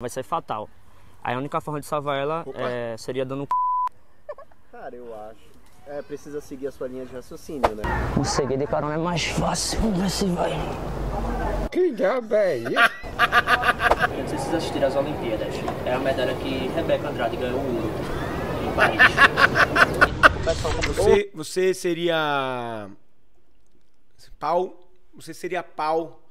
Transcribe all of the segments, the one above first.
vai ser fatal. Aí a única forma de salvar ela é, seria dando um Cara, eu acho. É, precisa seguir a sua linha de raciocínio, né? Um seguir de carona é mais fácil. Vamos ver se vai. Que diabo é isso? Eu não sei se vocês assistiram às Olimpíadas. É a medalha que Rebeca Andrade ganhou o ouro em Paris. o Você, você seria. Pau. Você seria pau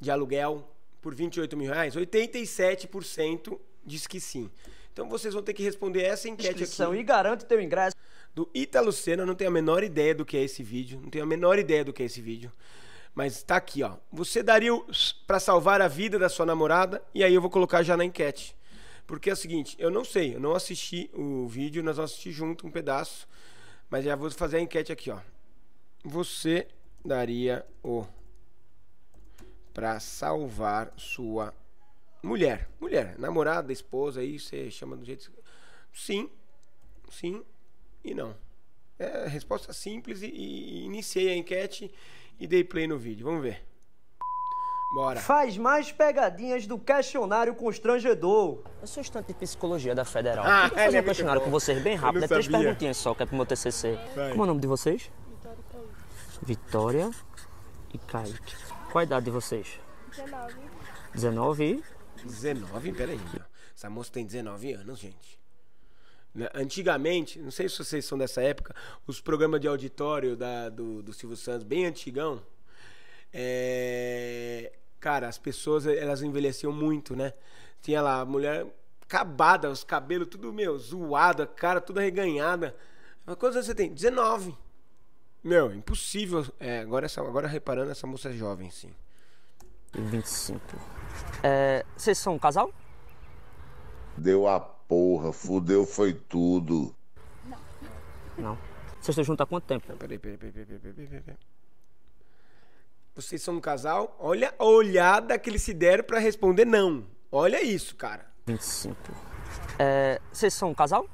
de aluguel por 28 mil reais? 87% diz que sim. Então vocês vão ter que responder essa enquete aqui. e garante teu ingresso. do Ítalo Senna. Eu não tenho a menor ideia do que é esse vídeo. Não tenho a menor ideia do que é esse vídeo. Mas tá aqui, ó. Você daria o pra salvar a vida da sua namorada? E aí eu vou colocar já na enquete. Porque é o seguinte, eu não sei, eu não assisti o vídeo, nós vamos assistir junto um pedaço. Mas já vou fazer a enquete aqui, ó. Você daria o pra salvar sua mulher, mulher, namorada, esposa, aí você chama do jeito. Sim, sim e não. É resposta simples e, e iniciei a enquete e dei play no vídeo. Vamos ver. Bora. Faz mais pegadinhas do questionário constrangedor. Eu sou estudante de psicologia da Federal. Ah, eu vou fazer é um questionário bom. com vocês bem rápido. É três sabia. perguntinhas só, que é pro meu TCC. Vai. Como é o nome de vocês? Vitória e Kaique. Qual a idade de vocês? 19. 19 e... 19, peraí. Essa moça tem 19 anos, gente. Né, Antigamente, não sei se vocês são dessa época, os programas de auditório da, do, do Silvio Santos, bem antigão, é, cara, as pessoas elas envelheciam muito, né? Tinha lá a mulher acabada, os cabelos tudo, meu, zoado, a cara toda arreganhada. Quantos anos você tem? 19. Meu, impossível. É, agora, essa, agora reparando, essa moça é jovem, sim. e 25. É, vocês são um casal? Deu a porra, fudeu foi tudo. Não. Vocês estão juntos há quanto tempo? Peraí, peraí, peraí, peraí, peraí, peraí, peraí. Vocês são um casal? Olha a olhada que eles se deram pra responder não. Olha isso, cara. 25. É, vocês são um casal?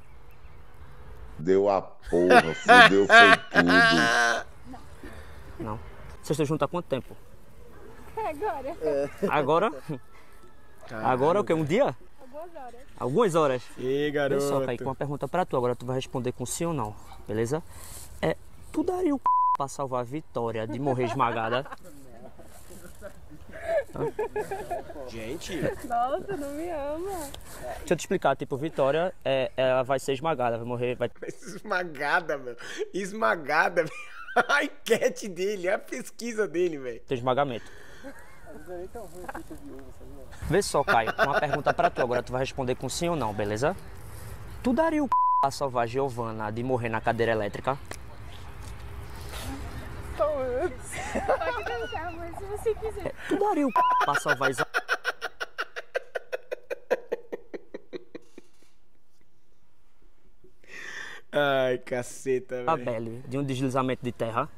Deu a porra, fudeu foi tudo. Não. Vocês estão juntos há quanto tempo? Agora, Agora? Agora o quê? Um dia? algumas horas. Algumas horas. Ê, Olha só, Kaique, garoto. uma pergunta pra tu. Agora tu vai responder com sim ou não, beleza? É, tu daria o c... pra salvar a Vitória de morrer esmagada? Gente, Nossa, não me ama. Deixa eu te explicar, tipo, Vitória, é, ela vai ser esmagada, vai morrer, vai... esmagada, meu. Esmagada, meu. A enquete dele, a pesquisa dele, velho. ter esmagamento. Vê só, Caio, uma pergunta pra tu. Agora tu vai responder com sim ou não, beleza? Tu daria o c... pra salvar a Giovana de morrer na cadeira elétrica? Pode deixar, mas se você quiser. Tu daria o c... pra salvar a Isa... Ai, caceta, velho. Isabelle de um deslizamento de terra?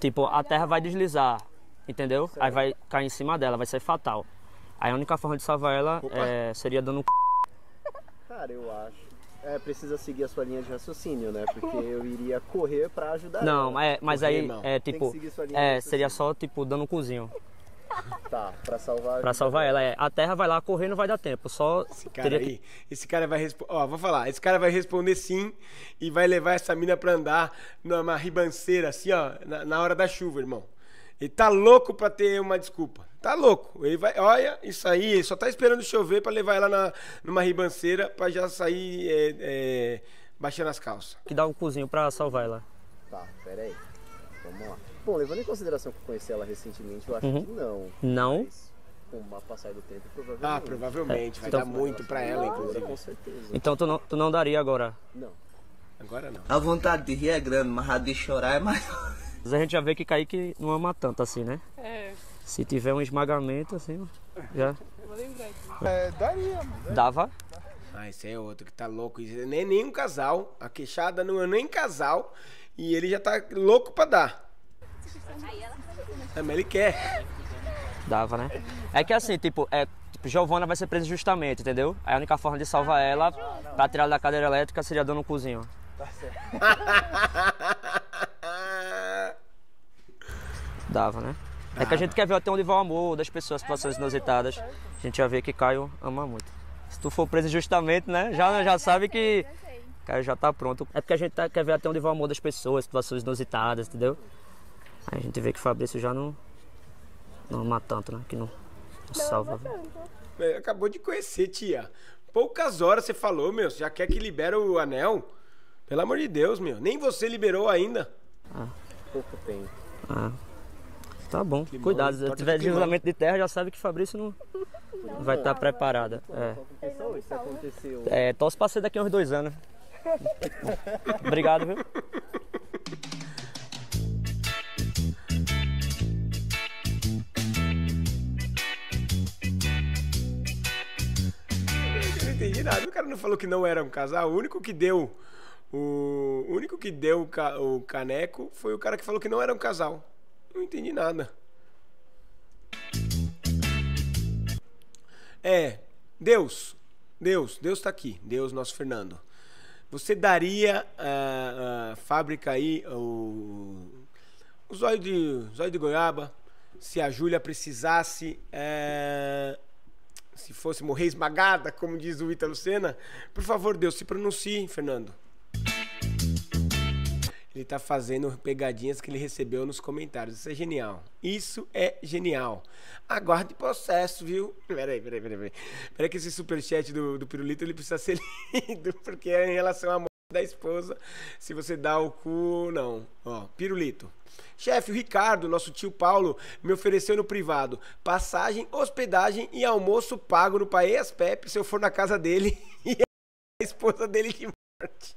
Tipo, a terra vai deslizar, entendeu? Aí vai cair em cima dela, vai ser fatal. Aí a única forma de salvar ela é, seria dando um c... Cara, eu acho. É, precisa seguir a sua linha de raciocínio, né? Porque eu iria correr pra ajudar Não, ela. é, mas Correr, aí irmão. é Tem que tipo, seguir sua linha é, de seria só tipo dando um cozinho. Tá, pra salvar. Pra salvar ela, é. A terra vai lá correr, não vai dar tempo. Só Esse cara teria que aí, esse cara vai responder. Ó, vou falar, esse cara vai responder sim e vai levar essa mina pra andar numa ribanceira, assim, ó, na, na hora da chuva, irmão. Ele tá louco pra ter uma desculpa. Tá louco. Ele vai, olha, isso aí, ele só tá esperando chover pra levar ela na, numa ribanceira pra já sair é, é, baixando as calças. que dar um cozinho pra salvar ela. Tá, pera aí. Vamos lá. Bom, levando em consideração que eu conheci ela recentemente, eu acho Uhum. que não. Não? Mas com o passar do tempo, provavelmente. Ah, provavelmente. Vai Então- dar muito pra ela, inclusive. com certeza. Então tu não, tu não daria agora. Não. Agora não. A vontade de rir é grande, mas a de chorar é maior. Mas a gente já vê que Kaique não ama tanto assim, né? É, Se tiver um esmagamento, assim, já vou lembrar disso. É, dava. Ah, esse é outro que tá louco. Isso Nem, nem um casal. A queixada não é nem casal. E ele já tá louco pra dar. É, mas ele quer. Dava, né? É que assim, tipo, é, tipo, Giovana vai ser presa injustamente, entendeu? Aí a única forma de salvar ela, pra tirar ela da cadeira elétrica, seria dando um cozinho. Dava, né? É que a gente quer ver até onde vai o amor das pessoas, situações inusitadas. A gente já vê que Caio ama muito. Se tu for preso injustamente, né? Já, já sabe que Caio já tá pronto. É porque a gente tá- quer ver até onde vai o amor das pessoas, situações inusitadas, entendeu? Aí a gente vê que Fabrício já não, não ama tanto, né? Que não, não salva. a vida. É, Acabou de conhecer, tia. Poucas horas você falou, meu. Você já quer que libera o anel? Pelo amor de Deus, meu. Nem você liberou ainda. Pouco tempo. Ah, tá bom. Climão, Cuidado, se tiver deslizamento de terra, já sabe que Fabrício não vai estar preparada. É. Isso aconteceu. É, torce pra ser daqui a uns dois anos. Obrigado, viu? Não entendi nada. O cara não falou que não era um casal. O único que deu. O o único que deu o, ca- o caneco foi o cara que falou que não era um casal. Não entendi nada. É, Deus, Deus, Deus tá aqui. Deus, nosso Fernando. Você daria a, a fábrica aí, o, o zóio de, zóio de goiaba, se a Júlia precisasse, é, se fosse morrer esmagada, como diz o Ítalo Senna? Por favor, Deus, se pronuncie, Fernando. Ele tá fazendo pegadinhas que ele recebeu nos comentários. Isso é genial. Isso é genial. Aguarde processo, viu? Peraí, peraí, peraí. Peraí, peraí que esse superchat do, do Pirulito ele precisa ser lido, porque é em relação à morte da esposa. Se você dá o cu, não. Ó, Pirulito. Chefe, o Ricardo, nosso tio Paulo, me ofereceu no privado passagem, hospedagem e almoço pago no Paes Pepe se eu for na casa dele e a esposa dele de morte.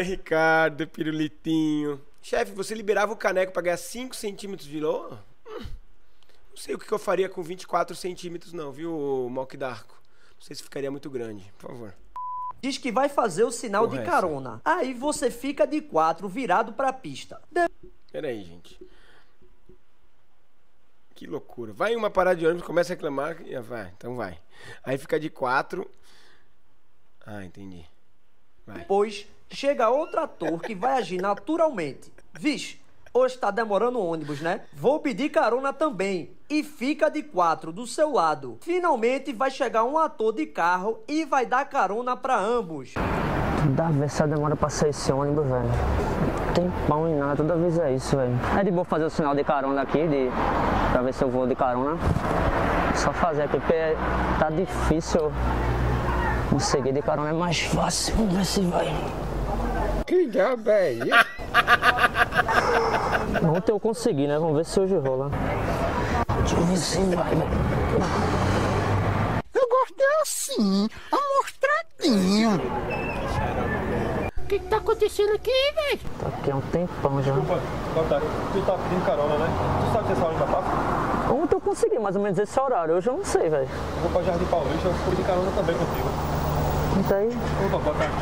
Ai, Ricardo, pirulitinho. Chefe, você liberava o caneco pra ganhar 5 centímetros de lô? Hum, não sei o que eu faria com 24 centímetros, não, viu, Mock Darko? Não sei se ficaria muito grande, por favor. Diz que vai fazer o sinal Porra, de essa. carona. Aí você fica de quatro virado pra pista. De- Pera aí, gente. Que loucura. Vai em uma parada de ônibus, começa a reclamar. Vai, então vai. Aí fica de 4. Ah, entendi. Vai. Depois chega outro ator que vai agir naturalmente. Vixe, hoje tá demorando o ônibus, né? Vou pedir carona também. E fica de quatro do seu lado. Finalmente vai chegar um ator de carro e vai dar carona pra ambos. Toda vez só demora pra sair esse ônibus, velho. Tem pão e nada, toda vez é isso, velho. É de boa fazer o sinal de carona aqui, de... pra ver se eu vou de carona. Só fazer aqui, porque tá difícil. Conseguir de carona é mais fácil. Vamos ver se vai. Que diabo é isso? Ontem eu consegui, né? Vamos ver se hoje rola. Deixa eu ver se vai, velho. Eu gosto é assim, amostradinho. O que, que tá acontecendo aqui, velho? Tá aqui há um tempão já. Tu tá pedindo carona, né? Tu sabe que essa hora ainda passa? Ontem eu consegui mais ou menos esse horário, hoje eu não sei, velho. Eu vou pra Jardim Paulista, eu vou pedir carona também contigo. Então aí, Opa, boa tarde.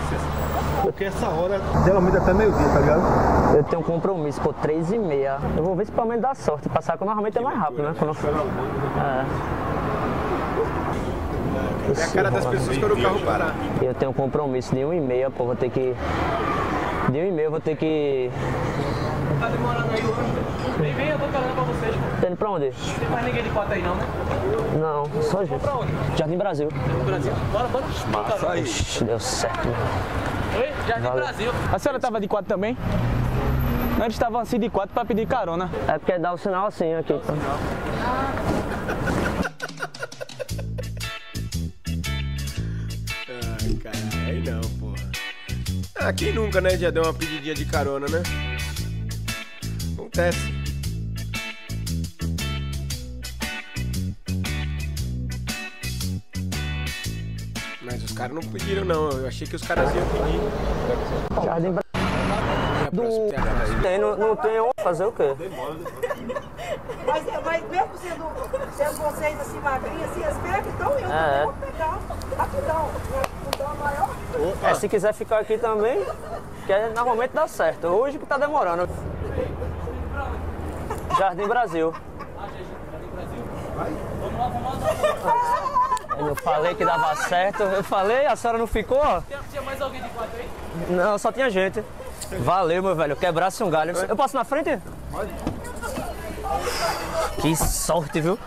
Porque essa hora, geralmente até meio-dia, tá ligado? eu tenho um compromisso, pô, três e meia. Eu vou ver se pelo menos dá sorte. Passar que normalmente é mais rápido, né? Quando... É. É a cara das pessoas quando o carro parar. Eu tenho um compromisso de 1 e meia, pô, vou ter que. De 1 e meia eu vou ter que. Tá demorando aí hoje. Vem, vem, eu dou carona pra vocês. pô. Tá indo pra onde? Não tem mais ninguém de quatro aí não, né? Não, só gente. Pra onde? Jardim Brasil. No Brasil. Bora, bora. Massa aí. Ixi, deu certo. né? Oi? Jardim Valeu. Brasil. A senhora tava de quatro também? Nós estávamos assim de quatro para pedir carona. É porque dá o sinal assim aqui. Tá? Ai, caralho, aí não, porra. Ah, quem nunca, né, já deu uma pedidinha de carona, né? Acontece. Mas os caras não pediram, não. Eu achei que os caras iam pedir. Jardim piada aí. Tem, não, não tem onde fazer o quê? Mas, mas mesmo sendo, sendo vocês assim magrinhos, assim, espera que estão, eu É. também vou pegar rapidão. Então, maior. É, se quiser ficar aqui também, que é- normalmente dá certo. Hoje que tá demorando. Jardim Brasil. Eu não falei que dava certo. Eu falei, a senhora não ficou? Tinha mais alguém de quatro aí? Não, só tinha gente. Valeu, meu velho. Quebrasse um galho. Eu posso na frente? Pode. Que sorte, viu?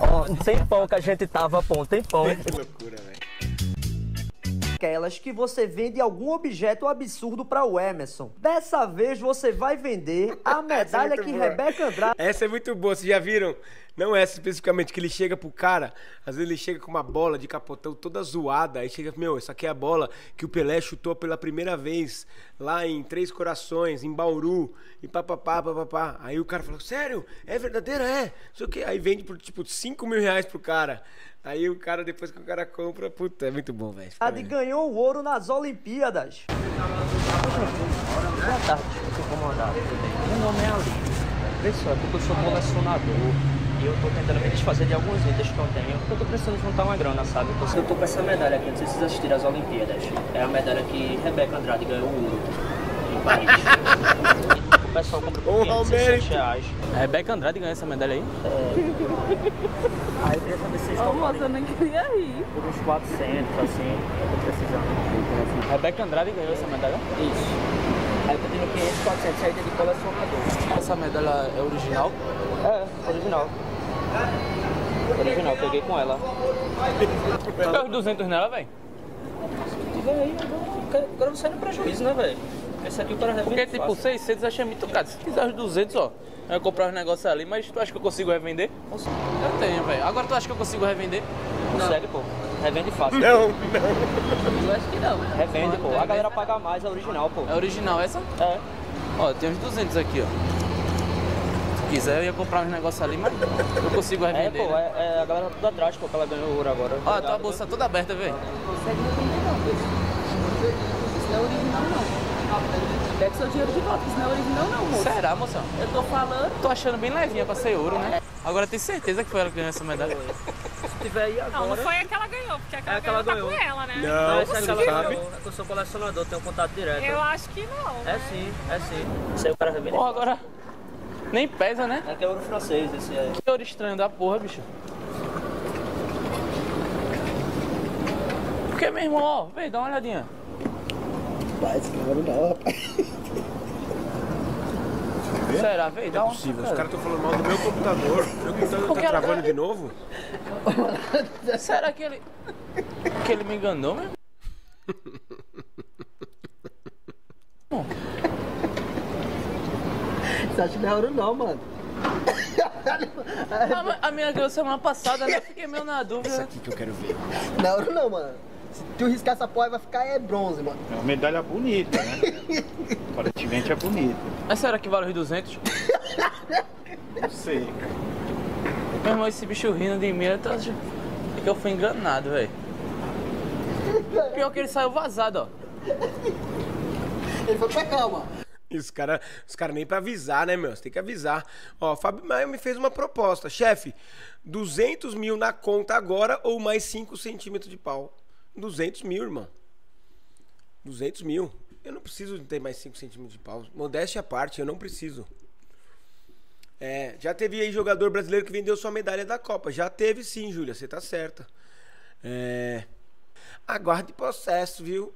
Ó, um tempão que a gente tava, pô, um tempão. Que loucura, velho. Aquelas que você vende algum objeto absurdo para o Emerson. Dessa vez você vai vender a medalha muito que boa. Rebeca Andrade Essa é muito boa, vocês já viram? Não essa especificamente, que ele chega pro cara, às vezes ele chega com uma bola de capotão toda zoada, aí chega, meu, essa aqui é a bola que o Pelé chutou pela primeira vez lá em Três Corações, em Bauru, e papapá, papapá. Aí o cara fala, sério? É verdadeira? É? Não sei o quê. Aí vende por tipo 5 mil reais pro cara. Aí o cara, depois que o cara compra, puta, é muito bom, velho. ganhou o ouro nas Olimpíadas. Boa tarde, desculpa incomodar. Meu nome é Ali. Pessoal, é porque eu sou colecionador e eu tô tentando me desfazer de alguns itens que eu tenho, porque eu tô precisando juntar uma grana, sabe? Eu tô com essa medalha aqui, não sei se vocês assistiram às Olimpíadas. É a medalha que Rebeca Andrade ganhou o ouro em Paris. o pessoal compra por 500, 600 reais. A Rebeca Andrade ganhou essa medalha aí? Aí eu queria saber se vocês Ô, estão moça, eu nem queria rir. por uns 400, assim, eu tô precisando. A Rebeca Andrade ganhou essa medalha? Isso. Aí eu tô tendo 500, 400 aí de colecionador. Essa medalha é original? É, original. Original, peguei com ela. Tá os 200 nela, velho? Tiver aí, agora sai no prejuízo, né, velho? Esse aqui o cara Porque, tipo, fácil. 600 eu achei muito caro. Se quiser os 200, ó, eu ia comprar os negócios ali, mas tu acha que eu consigo revender? Eu tenho, velho. Agora tu acha que eu consigo revender? Consegue, pô. Revende fácil. Não, não. Eu acho que não. Revende, pô. A galera paga mais, é original, pô. É original essa? É. Ó, tem uns 200 aqui, ó. Se quiser, eu ia comprar uns negócios ali, mas eu consigo É, revender. pô, né? é, é a galera tá tudo atrás, pô, que ela ganhou ouro agora. Ó, tua bolsa tá toda aberta, velho. Consegue não vender não, bicho. Isso não é original não. Pega seu dinheiro de volta, isso não é original não, moço. Será, moção? Eu tô falando. Tô achando bem levinha pra ser ouro, né? Agora tem certeza que foi ela que ganhou essa medalha. Se tiver aí agora... Não, não foi a que ela ganhou, porque a que É ela a que ela ganhou, ganhou. tá com ela, né? Não, essa é que ela sabe? ganhou. É que eu sou colecionador, tenho contato direto. Eu acho que não. É sim, é sim. Isso aí o cara revende Porra, fácil. agora nem pesa, né? É que é ouro francês esse aí. Que ouro estranho da porra, bicho. Porque, meu irmão, ó, vem, dá uma olhadinha. Vai, esse cara não, rapaz. Será, velho? Não é possível, os caras estão falando mal do meu computador. Meu computador tá travando tá- de novo? Será que ele. que ele me enganou mesmo? 7 não é euro não, mano. A, a minha deu semana passada, né? Eu fiquei meio na dúvida. Isso aqui que eu quero ver. Não é não, mano. Se tu riscar essa porra, vai ficar é bronze, mano. É uma medalha bonita, né? Aparentemente é bonita. Mas será que vale os 200? não sei, cara. Meu irmão, esse bicho rindo de mim, tá... é que eu fui enganado, velho. Pior que ele saiu vazado, ó. Ele foi pra calma. Os caras os cara nem pra avisar, né, meu? Você tem que avisar. Ó, Fábio Maia me fez uma proposta. Chefe, 200 mil na conta agora ou mais 5 centímetros de pau? 200 mil, irmão. 200 mil. Eu não preciso de ter mais 5 centímetros de pau. Modéstia à parte, eu não preciso. É, já teve aí jogador brasileiro que vendeu sua medalha da Copa. Já teve sim, Júlia, você tá certa. É. Aguarde processo, viu?